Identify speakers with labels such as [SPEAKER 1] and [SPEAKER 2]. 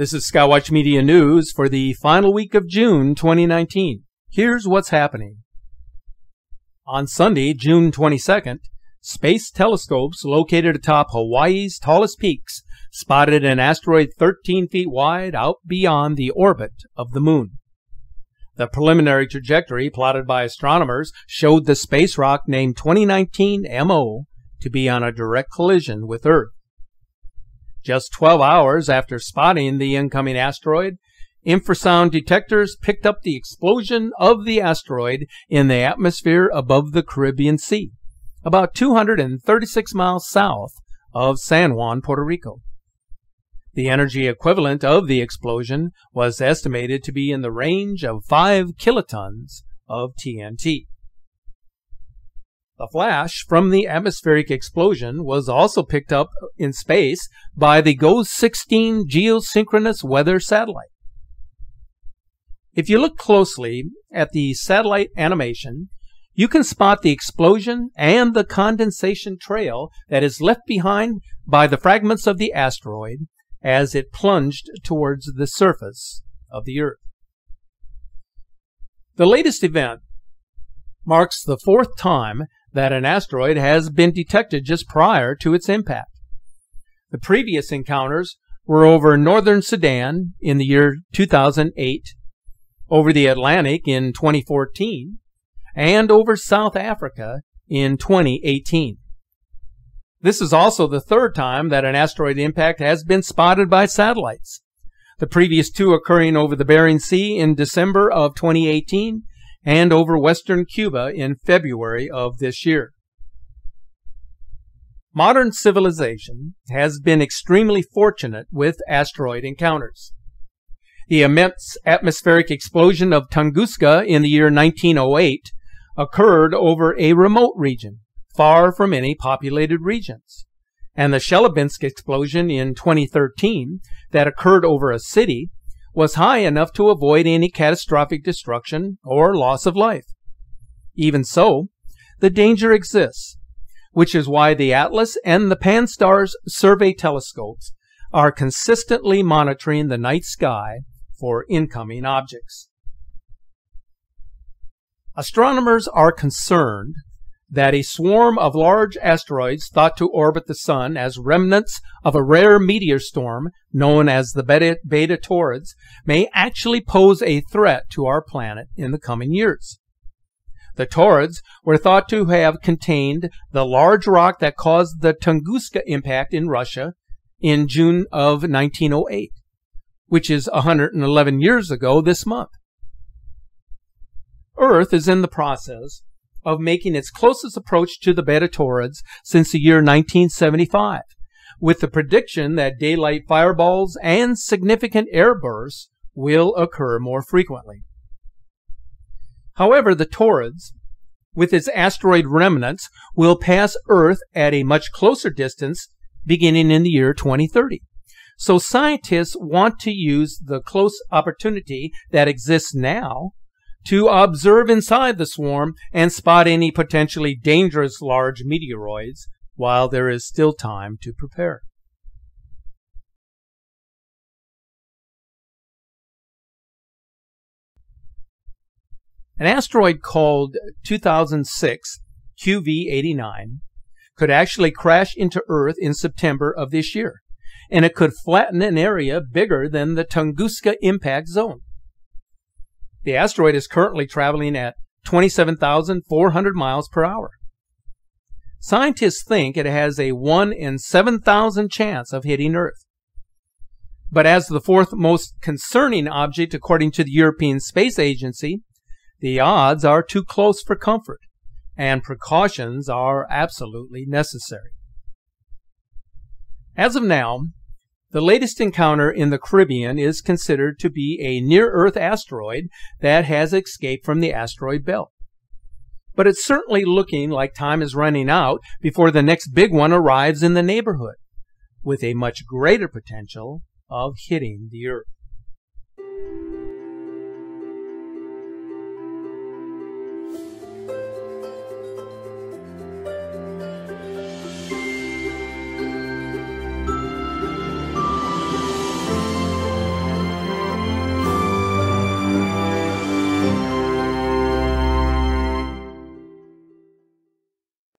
[SPEAKER 1] This is Skywatch Media News for the final week of June 2019. Here's what's happening. On Sunday, June 22nd, space telescopes located atop Hawaii's tallest peaks spotted an asteroid 13 feet wide out beyond the orbit of the moon. The preliminary trajectory plotted by astronomers showed the space rock named 2019 MO to be on a direct collision with Earth. Just 12 hours after spotting the incoming asteroid, infrasound detectors picked up the explosion of the asteroid in the atmosphere above the Caribbean Sea, about 236 miles south of San Juan, Puerto Rico. The energy equivalent of the explosion was estimated to be in the range of 5 kilotons of TNT. The flash from the atmospheric explosion was also picked up in space by the GOES 16 geosynchronous weather satellite. If you look closely at the satellite animation, you can spot the explosion and the condensation trail that is left behind by the fragments of the asteroid as it plunged towards the surface of the Earth. The latest event marks the fourth time that an asteroid has been detected just prior to its impact. The previous encounters were over northern Sudan in the year 2008, over the Atlantic in 2014, and over South Africa in 2018. This is also the third time that an asteroid impact has been spotted by satellites. The previous two occurring over the Bering Sea in December of 2018 and over western Cuba in February of this year. Modern civilization has been extremely fortunate with asteroid encounters. The immense atmospheric explosion of Tunguska in the year 1908 occurred over a remote region, far from any populated regions. And the Chelyabinsk explosion in 2013 that occurred over a city was high enough to avoid any catastrophic destruction or loss of life. Even so, the danger exists, which is why the Atlas and the Pan-STARRS survey telescopes are consistently monitoring the night sky for incoming objects. Astronomers are concerned that a swarm of large asteroids thought to orbit the Sun as remnants of a rare meteor storm known as the Beta, Beta Taurids may actually pose a threat to our planet in the coming years. The Taurids were thought to have contained the large rock that caused the Tunguska impact in Russia in June of 1908, which is 111 years ago this month. Earth is in the process of making its closest approach to the Beta Taurids since the year 1975, with the prediction that daylight fireballs and significant air bursts will occur more frequently. However, the Taurids, with its asteroid remnants, will pass Earth at a much closer distance beginning in the year 2030. So scientists want to use the close opportunity that exists now to observe inside the swarm and spot any potentially dangerous large meteoroids while there is still time to prepare. An asteroid called 2006 QV89 could actually crash into Earth in September of this year, and it could flatten an area bigger than the Tunguska impact zone. The asteroid is currently traveling at 27,400 miles per hour. Scientists think it has a 1 in 7,000 chance of hitting Earth. But as the fourth most concerning object according to the European Space Agency, the odds are too close for comfort, and precautions are absolutely necessary. As of now, the latest encounter in the Caribbean is considered to be a near Earth asteroid that has escaped from the asteroid belt. But it's certainly looking like time is running out before the next big one arrives in the neighborhood, with a much greater potential of hitting the Earth.